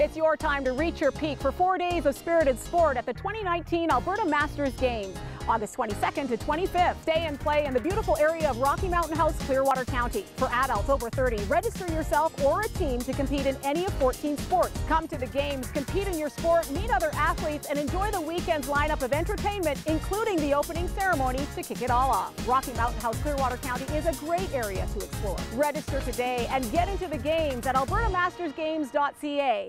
It's your time to reach your peak for four days of spirited sport at the 2019 Alberta Masters Games. August 22nd to 25th. Stay and play in the beautiful area of Rocky Mountain House, Clearwater County. For adults over 30, register yourself or a team to compete in any of 14 sports. Come to the games, compete in your sport, meet other athletes, and enjoy the weekend's lineup of entertainment, including the opening ceremony to kick it all off. Rocky Mountain House, Clearwater County is a great area to explore. Register today and get into the games at albertamastersgames.ca.